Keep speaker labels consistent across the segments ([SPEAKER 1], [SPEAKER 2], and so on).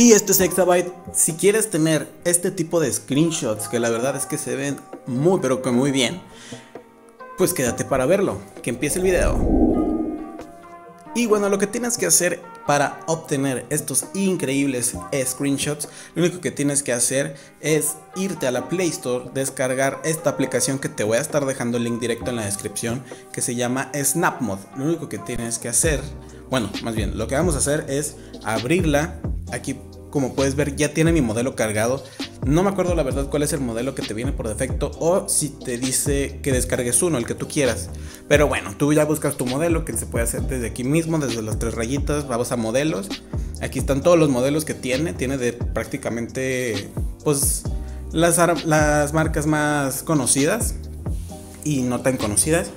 [SPEAKER 1] Y este es Exabyte, si quieres tener este tipo de screenshots, que la verdad es que se ven muy pero que muy bien, pues quédate para verlo, que empiece el video. Y bueno, lo que tienes que hacer para obtener estos increíbles screenshots, lo único que tienes que hacer es irte a la Play Store, descargar esta aplicación que te voy a estar dejando el link directo en la descripción, que se llama SnapMod. Lo único que tienes que hacer, bueno, más bien, lo que vamos a hacer es abrirla. Aquí, como puedes ver, ya tiene mi modelo cargado. No me acuerdo la verdad cuál es el modelo que te viene por defecto o si te dice que descargues uno, el que tú quieras. Pero bueno, tú ya buscas tu modelo que se puede hacer desde aquí mismo, desde las tres rayitas, vamos a modelos. Aquí están todos los modelos que tiene, tiene de prácticamente pues las, las marcas más conocidas y no tan conocidas.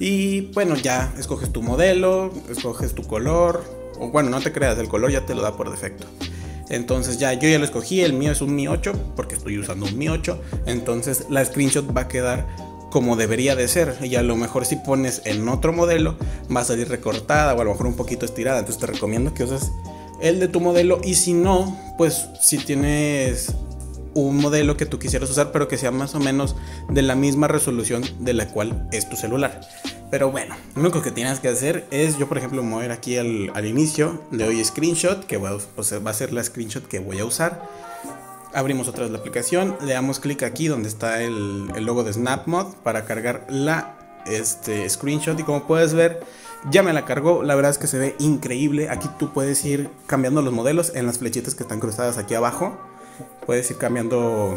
[SPEAKER 1] Y bueno, ya escoges tu modelo, escoges tu color, o bueno, no te creas, el color ya te lo da por defecto. Entonces ya yo ya lo escogí, el mío es un Mi 8 porque estoy usando un Mi 8. Entonces la screenshot va a quedar como debería de ser. Y a lo mejor si pones en otro modelo va a salir recortada o a lo mejor un poquito estirada. Entonces te recomiendo que uses el de tu modelo. Y si no, pues si tienes un modelo que tú quisieras usar pero que sea más o menos de la misma resolución de la cual es tu celular. Pero bueno, lo único que tienes que hacer es, yo por ejemplo, mover aquí al, inicio, le doy screenshot, que pues, va a ser la screenshot que voy a usar. Abrimos otra vez la aplicación, le damos clic aquí donde está el, logo de SnapMod para cargar la este, screenshot y como puedes ver ya me la cargó, la verdad es que se ve increíble. Aquí tú puedes ir cambiando los modelos en las flechitas que están cruzadas aquí abajo. Puedes ir cambiando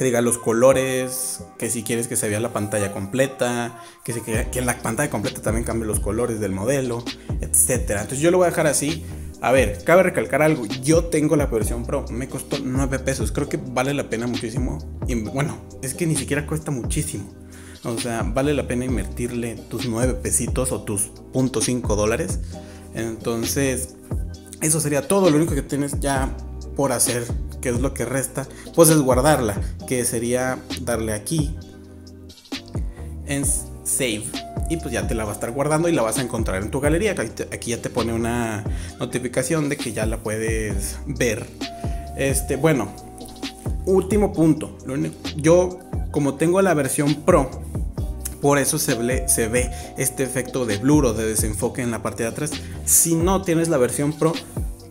[SPEAKER 1] que diga los colores, que si quieres que se vea la pantalla completa, que, si, que, en la pantalla completa también cambie los colores del modelo, etcétera. Entonces yo lo voy a dejar así. A ver, cabe recalcar algo, yo tengo la versión Pro, me costó 9 pesos, creo que vale la pena muchísimo. Y bueno, es que ni siquiera cuesta muchísimo. O sea, vale la pena invertirle tus 9 pesitos o tus .5 dólares. Entonces, eso sería todo. Lo único que tienes ya por hacer que es lo que resta, pues es guardarla, que sería darle aquí en save y pues ya te la va a estar guardando y la vas a encontrar en tu galería. Aquí ya te pone una notificación de que ya la puedes ver. Este, bueno, último punto. Yo, como tengo la versión Pro, por eso se ve, se ve este efecto de blur o de desenfoque en la parte de atrás. Si no tienes la versión Pro,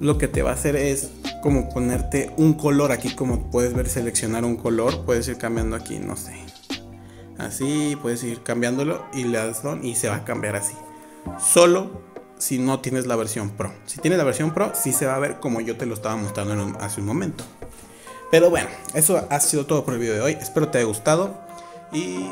[SPEAKER 1] lo que te va a hacer es como ponerte un color aquí como puedes ver seleccionar un color puedes ir cambiando aquí no sé. Así puedes ir cambiándolo y le das on y se va a cambiar así. Solo si no tienes la versión pro. Si tienes la versión pro sí se va a ver como yo te lo estaba mostrando hace un momento. Pero bueno eso ha sido todo por el video de hoy. Espero te haya gustado y